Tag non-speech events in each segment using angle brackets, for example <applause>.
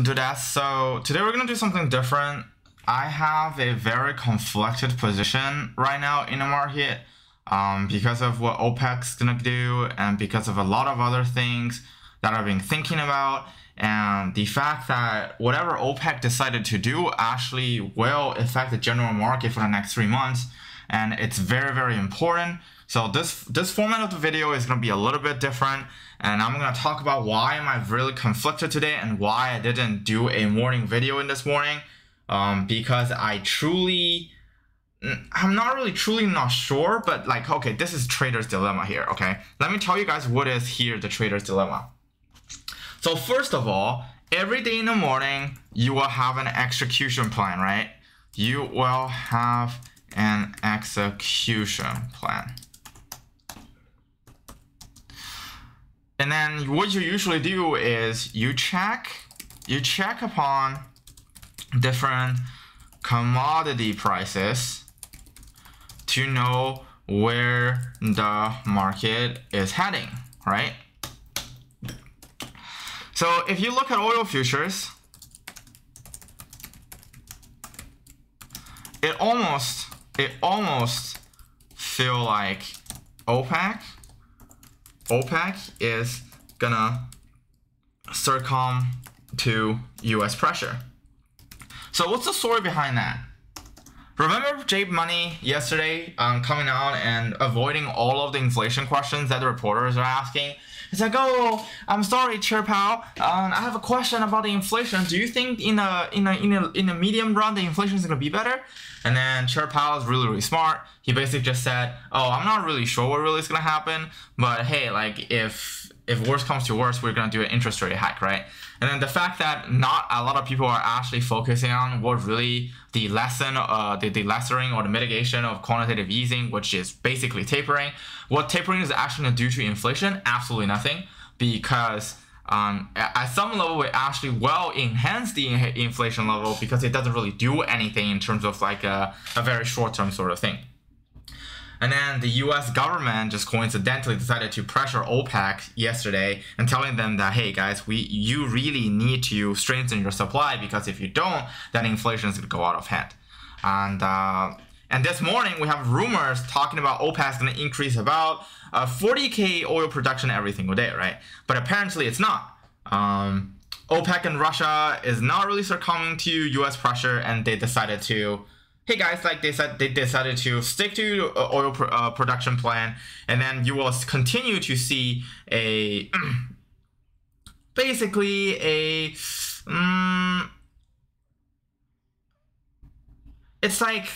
do that. So today we're gonna do something different. I have a very conflicted position right now in the market um, because of what OPEC's gonna do and because of a lot of other things that I've been thinking about and the fact that whatever OPEC decided to do actually will affect the general market for the next three months and it's very very important so this this format of the video is to be a little bit different and I'm to talk about why am I really conflicted today and why I didn't do a morning video in this morning. Um, because I truly I'm not really truly not sure but like okay this is trader's dilemma here okay? Let me tell you guys what is here the trader's dilemma. So first of all every day in the morning you will have an execution plan right? You will have an execution plan And then what you usually do is you check, you check upon different commodity prices to know where the market is heading, right? So if you look at oil futures, it almost, it almost feel like OPEC OPEC is gonna succumb to US pressure. So what's the story behind that? Remember Jay Money yesterday um, coming out and avoiding all of the inflation questions that the reporters are asking? It's like, oh, I'm sorry, Chair Powell. Um, I have a question about the inflation. Do you think in a in a in a in a medium run the inflation is gonna be better? And then Chair Powell is really really smart. He basically just said, oh, I'm not really sure what really is gonna happen, but hey, like if if worse comes to worse, we're gonna do an interest rate hike, right? And then the fact that not a lot of people are actually focusing on what really the lesson, uh, the, the lessening or the mitigation of quantitative easing, which is basically tapering. What tapering is actually going to do to inflation? Absolutely nothing, because um, at some level it actually will enhance the inflation level because it doesn't really do anything in terms of like a, a very short term sort of thing. And then the US government just coincidentally decided to pressure OPEC yesterday and telling them that, hey guys, we you really need to strengthen your supply because if you don't, then inflation is going to go out of hand. And uh, and this morning we have rumors talking about OPEC is going to increase about uh, 40k oil production every single day, right? But apparently it's not. Um, OPEC and Russia is not really succumbing to US pressure and they decided to hey guys, like they said, they decided to stick to oil pr uh, production plan, and then you will continue to see a <clears throat> basically a um, it's like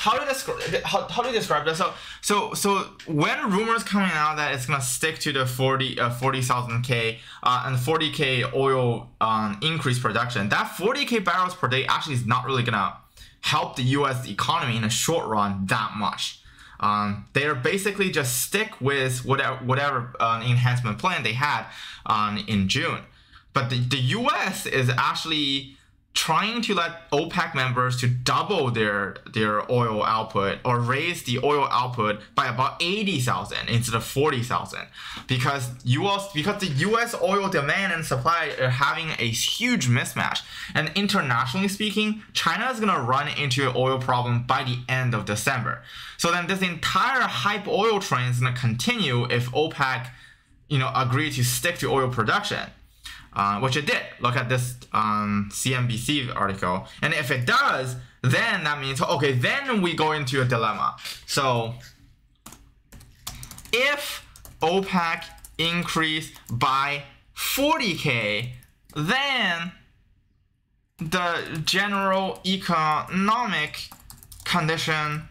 how to describe how, how to describe this? So so so when rumors coming out that it's gonna stick to the 40 uh, 40,000 k uh, and 40 k oil um, increase production, that 40 k barrels per day actually is not really gonna help the US economy in the short run that much. Um, they're basically just stick with whatever, whatever uh, enhancement plan they had um, in June. But the, the US is actually trying to let OPEC members to double their their oil output or raise the oil output by about 80,000 instead of 40,000 because US because the US oil demand and supply are having a huge mismatch. And internationally speaking China is going to run into an oil problem by the end of December. So then this entire hype oil trend is going to continue if OPEC you know agree to stick to oil production uh, which it did. Look at this um, CNBC article. And if it does, then that means, okay, then we go into a dilemma. So if OPEC increased by 40K, then the general economic condition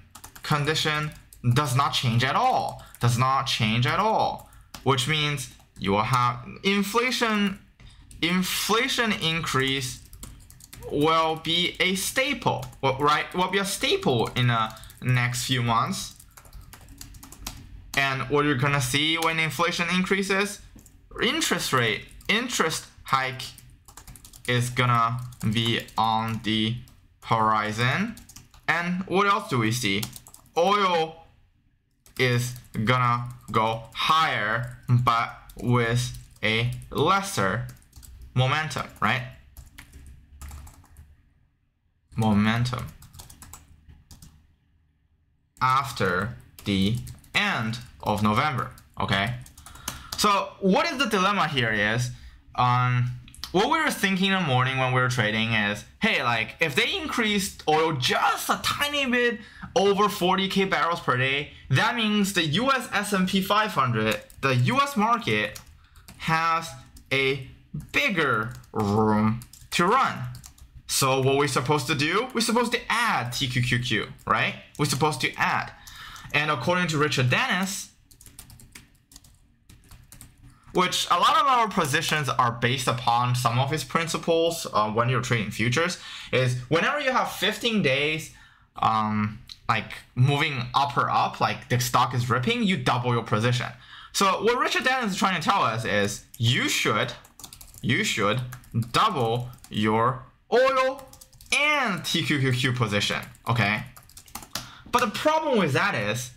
condition does not change at all. Does not change at all. Which means you will have inflation inflation increase will be a staple, right? Will be a staple in the next few months. And what you're gonna see when inflation increases, interest rate, interest hike is gonna be on the horizon. And what else do we see? Oil is gonna go higher, but with a lesser momentum, right? momentum after the end of November. Okay. So what is the dilemma here is, um, what we were thinking in the morning when we were trading is, hey, like if they increased oil just a tiny bit over 40k barrels per day, that means the US S&P 500, the US market, has a bigger room to run. So what we're supposed to do? We're supposed to add TQQQ, right? We're supposed to add. And according to Richard Dennis, which a lot of our positions are based upon some of his principles uh, when you're trading futures, is whenever you have 15 days um, like moving up or up, like the stock is ripping, you double your position. So what Richard Dennis is trying to tell us is you should, you should double your oil and TQQQ position, okay? But the problem with that is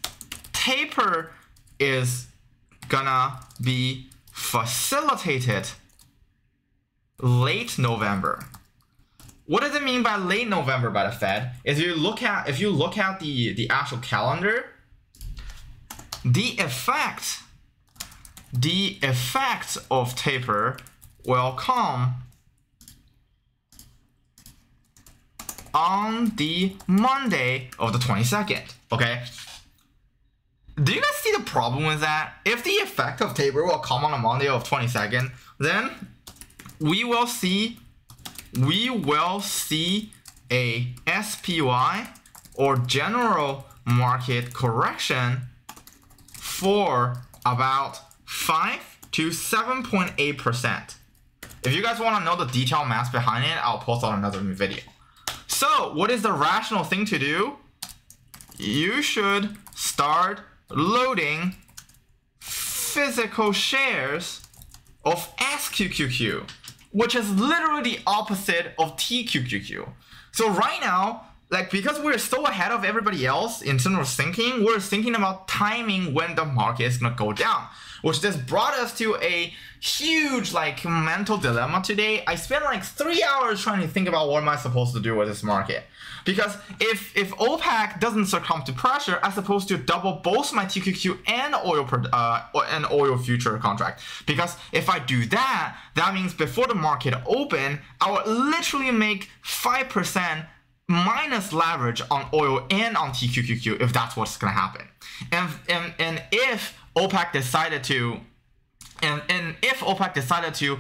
taper is gonna be facilitated late November. What does it mean by late November by the Fed? Is you look at if you look at the the actual calendar, the effect the effect of taper will come on the Monday of the 22nd. Okay? Do you guys see the problem with that? If the effect of taper will come on a Monday of 22nd, then we will see we will see a SPY or general market correction for about 5 to 7.8%. If you guys want to know the detailed math behind it, I'll post on another video. So, what is the rational thing to do? You should start loading physical shares of SQQQ, which is literally the opposite of TQQQ. So right now, like because we're so ahead of everybody else in terms of thinking, we're thinking about timing when the market is gonna go down which just brought us to a huge like mental dilemma today. I spent like three hours trying to think about what am I supposed to do with this market. Because if if OPEC doesn't succumb to pressure, I'm supposed to double both my TQQ and oil uh, and oil future contract. Because if I do that, that means before the market open, I will literally make five percent minus leverage on oil and on TQQQ if that's what's gonna happen. And and and if OPEC decided to and, and if OPEC decided to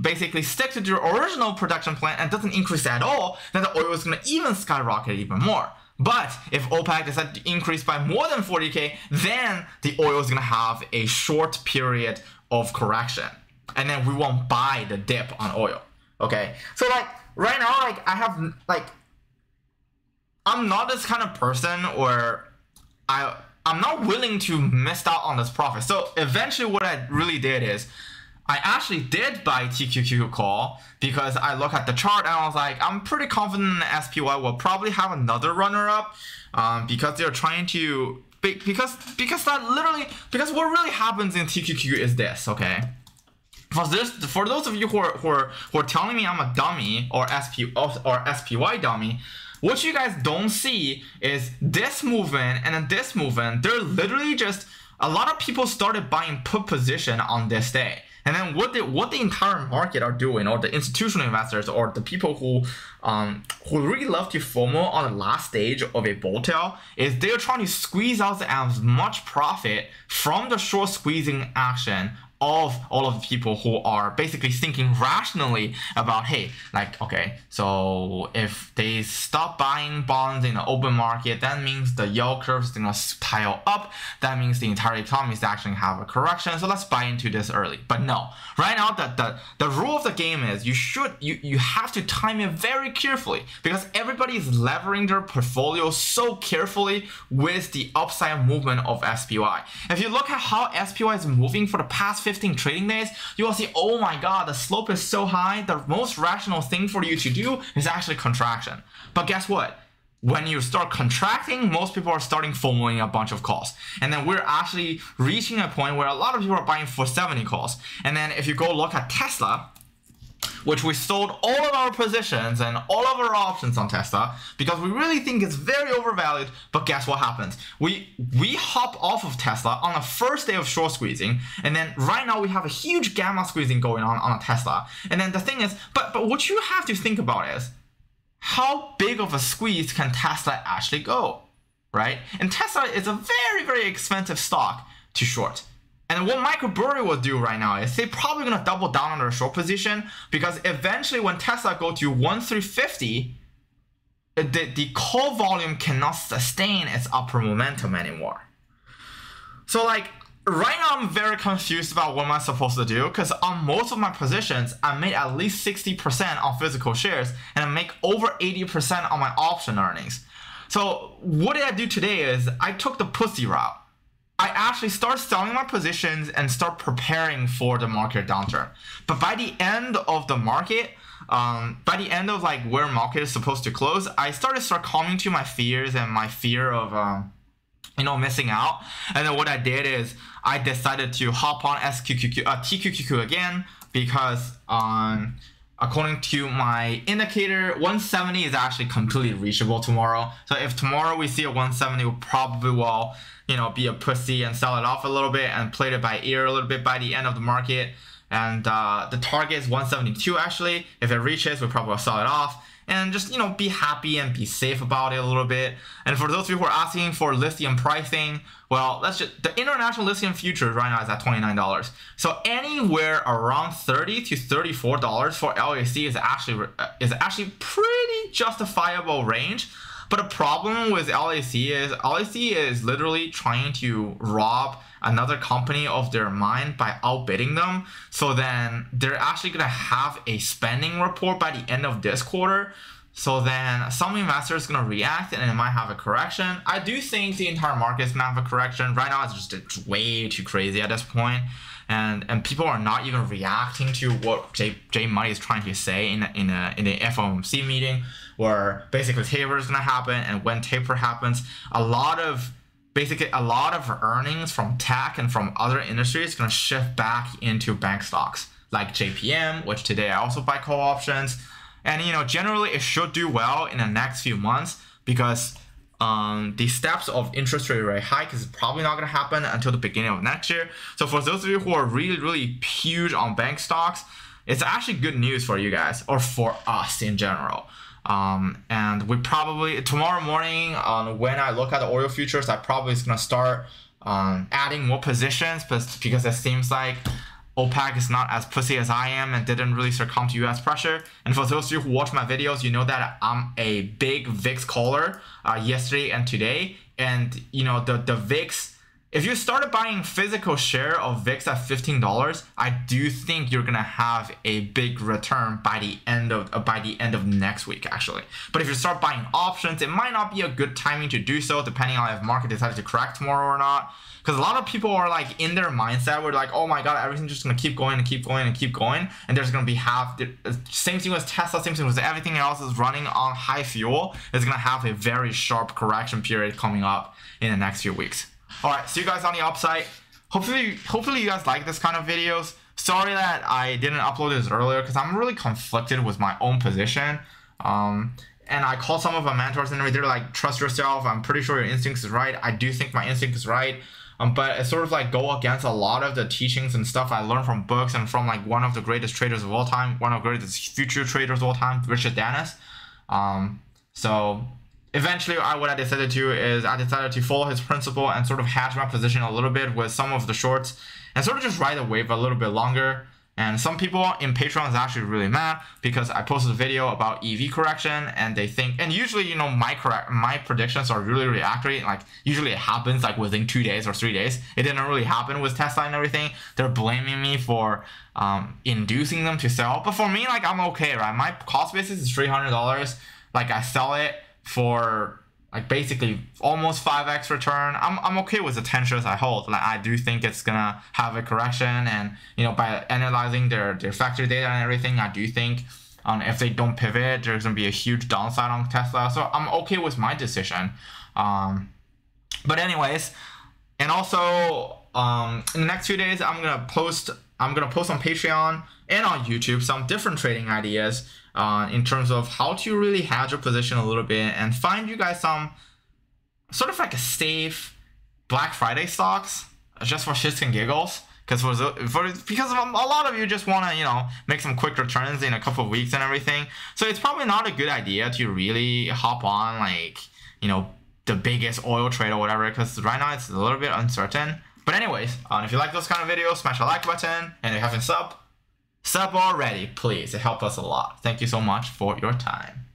basically stick to their original production plan and doesn't increase at all, then the oil is going to even skyrocket even more. But if OPEC decides to increase by more than 40k, then the oil is going to have a short period of correction. And then we won't buy the dip on oil. Okay? So like right now, like I have like I'm not this kind of person where I I'm not willing to miss out on this profit. So eventually what I really did is I actually did buy TQQ call because I look at the chart and I was like, I'm pretty confident that SPY will probably have another runner up um, because they're trying to because because that literally because what really happens in TQQ is this, okay? For this, for those of you who are who are, who are telling me I'm a dummy or SP or SPY dummy, what you guys don't see is this movement and then this movement, they're literally just, a lot of people started buying put position on this day. And then what the what the entire market are doing, or the institutional investors, or the people who um who really love to FOMO on the last stage of a bull tail, is they're trying to squeeze out as much profit from the short squeezing action of all of the people who are basically thinking rationally about hey like okay so if they stop buying bonds in the open market that means the yield curve is gonna pile up. That means the entire economy is actually have a correction. So let's buy into this early. But no right now the, the the rule of the game is you should you you have to time it very carefully because everybody is levering their portfolio so carefully with the upside movement of SPY if you look at how SPY is moving for the past 15 trading days, you will see, oh my god, the slope is so high, the most rational thing for you to do is actually contraction. But guess what? when you start contracting, most people are starting FOMOing a bunch of calls. And then we're actually reaching a point where a lot of people are buying for 70 calls. And then if you go look at Tesla, which we sold all of our positions and all of our options on Tesla because we really think it's very overvalued. But guess what happens? We we hop off of Tesla on the first day of short squeezing, and then right now we have a huge gamma squeezing going on on a Tesla. And then the thing is, but but what you have to think about is how big of a squeeze can Tesla actually go, right? And Tesla is a very very expensive stock to short. And what Michael Burry will do right now is they're probably gonna double down on their short position because eventually when Tesla go to 1 350, the, the call volume cannot sustain its upper momentum anymore. So like right now I'm very confused about what am I supposed to do because on most of my positions I made at least 60% on physical shares and I make over 80% on my option earnings. So what did I do today is I took the pussy route. I actually start selling my positions and start preparing for the market downturn. But by the end of the market, um, by the end of like where market is supposed to close, I started start coming to my fears and my fear of um, you know missing out. And then what I did is I decided to hop on SQQQ, uh, TQQQ again because um, according to my indicator, 170 is actually completely reachable tomorrow. So if tomorrow we see a 170, we probably will you know, be a pussy and sell it off a little bit and play it by ear a little bit by the end of the market. And uh, the target is 172 actually. If it reaches, we probably will probably sell it off and just you know be happy and be safe about it a little bit. And for those of you who are asking for lithium pricing, well, let's just the international lithium futures right now is at $29. So anywhere around 30 to $34 for LAC is actually uh, is actually pretty justifiable range. But the problem with LAC is LAC is literally trying to rob another company of their mind by outbidding them. So then they're actually gonna have a spending report by the end of this quarter. So then some investors gonna react and it might have a correction. I do think the entire market is gonna have a correction. Right now it's just it's way too crazy at this point. And, and people are not even reacting to what Jay, Jay Money is trying to say in a, in a in the FOMC meeting where basically taper is to happen and when taper happens a lot of basically a lot of earnings from tech and from other industries to shift back into bank stocks like JPM which today I also buy call options and you know generally it should do well in the next few months because um, the steps of interest rate rate hike is probably not going to happen until the beginning of next year. So for those of you who are really, really huge on bank stocks, it's actually good news for you guys or for us in general. Um, and we probably tomorrow morning um, when I look at the oil futures, I probably is gonna start um, adding more positions, because it seems like OPEC is not as pussy as I am and didn't really succumb to US pressure. And for those of you who watch my videos, you know that I'm a big VIX caller uh, yesterday and today. And you know the the VIX if you started buying physical share of VIX at $15, I do think you're gonna have a big return by the end of uh, by the end of next week actually. But if you start buying options, it might not be a good timing to do so depending on if market decides to correct tomorrow or not. Because a lot of people are like in their mindset where like, oh my god, everything's just gonna keep going and keep going and keep going, and there's gonna be half. the same thing with Tesla, same thing with everything else is running on high fuel. Is gonna have a very sharp correction period coming up in the next few weeks. All right, see you guys on the upside. Hopefully, hopefully you guys like this kind of videos. Sorry that I didn't upload this earlier because I'm really conflicted with my own position. Um, and I called some of my mentors and they're like, trust yourself. I'm pretty sure your instincts is right. I do think my instinct is right. Um, but it sort of like go against a lot of the teachings and stuff I learned from books and from like one of the greatest traders of all time, one of the greatest future traders of all time, Richard Dennis. Um, so eventually I, what I decided to is I decided to follow his principle and sort of hedge my position a little bit with some of the shorts and sort of just ride the wave a little bit longer. And some people in Patreon is actually really mad because I posted a video about EV correction and they think, and usually, you know, my correct, my predictions are really, really accurate. Like usually it happens like within two days or three days. It didn't really happen with Tesla and everything. They're blaming me for um, inducing them to sell. But for me, like I'm okay, right? My cost basis is $300. Like I sell it for like basically almost 5x return. I'm, I'm okay with the 10 shares i hold. Like i do think it's gonna have a correction and you know by analyzing their their factory data and everything i do think um, if they don't pivot there's gonna be a huge downside on tesla. So i'm okay with my decision. Um, but anyways and also um, in the next few days i'm gonna post I'm gonna post on Patreon and on YouTube some different trading ideas uh, in terms of how to really hedge your position a little bit and find you guys some sort of like a safe Black Friday stocks just for shits and giggles. Because for, for because a lot of you just want to you know make some quick returns in a couple of weeks and everything, so it's probably not a good idea to really hop on like you know the biggest oil trade or whatever because right now it's a little bit uncertain. But anyways, um, if you like those kind of videos, smash the like button, and if you haven't sub, sub already, please. It helps us a lot. Thank you so much for your time.